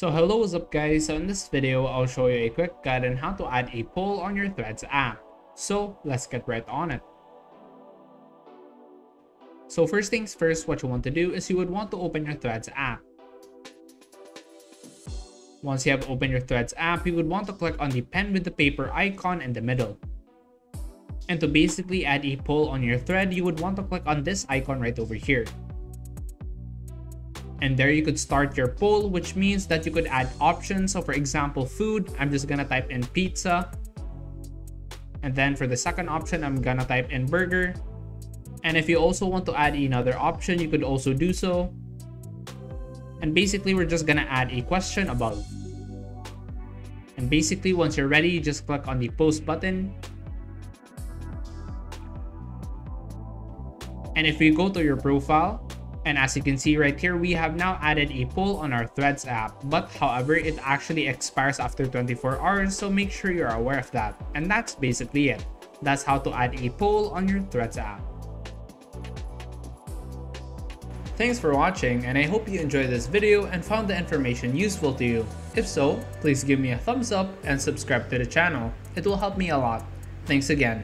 So hello what's up guys, so in this video I'll show you a quick guide on how to add a poll on your Threads app. So let's get right on it. So first things first, what you want to do is you would want to open your Threads app. Once you have opened your Threads app, you would want to click on the pen with the paper icon in the middle. And to basically add a poll on your thread, you would want to click on this icon right over here. And there you could start your poll, which means that you could add options. So for example, food, I'm just gonna type in pizza. And then for the second option, I'm gonna type in burger. And if you also want to add another option, you could also do so. And basically, we're just gonna add a question above. And basically, once you're ready, you just click on the post button. And if we go to your profile, and as you can see right here, we have now added a poll on our Threads app. But however, it actually expires after 24 hours, so make sure you're aware of that. And that's basically it. That's how to add a poll on your Threads app. Thanks for watching and I hope you enjoyed this video and found the information useful to you. If so, please give me a thumbs up and subscribe to the channel. It will help me a lot. Thanks again.